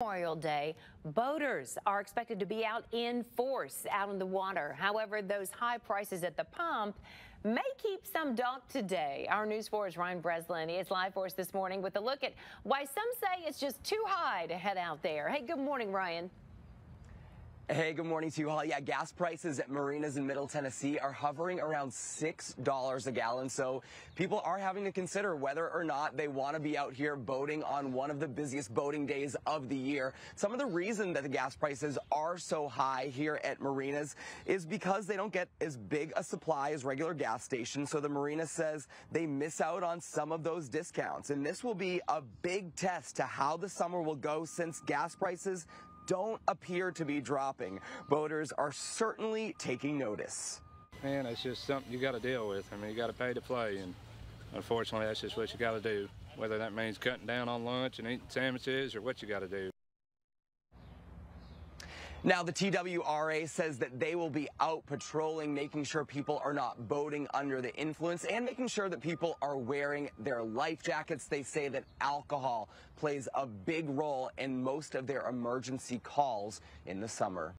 Memorial Day, boaters are expected to be out in force out in the water. However, those high prices at the pump may keep some docked today. Our News 4's Ryan Breslin is live for us this morning with a look at why some say it's just too high to head out there. Hey, good morning, Ryan. Hey, good morning to you all. Yeah, gas prices at marinas in Middle Tennessee are hovering around $6 a gallon. So people are having to consider whether or not they want to be out here boating on one of the busiest boating days of the year. Some of the reason that the gas prices are so high here at marinas is because they don't get as big a supply as regular gas stations. So the marina says they miss out on some of those discounts. And this will be a big test to how the summer will go since gas prices don't appear to be dropping. Boaters are certainly taking notice. Man, it's just something you got to deal with. I mean, you got to pay to play, and unfortunately, that's just what you got to do. Whether that means cutting down on lunch and eating sandwiches or what you got to do. Now, the TWRA says that they will be out patrolling, making sure people are not boating under the influence and making sure that people are wearing their life jackets. They say that alcohol plays a big role in most of their emergency calls in the summer.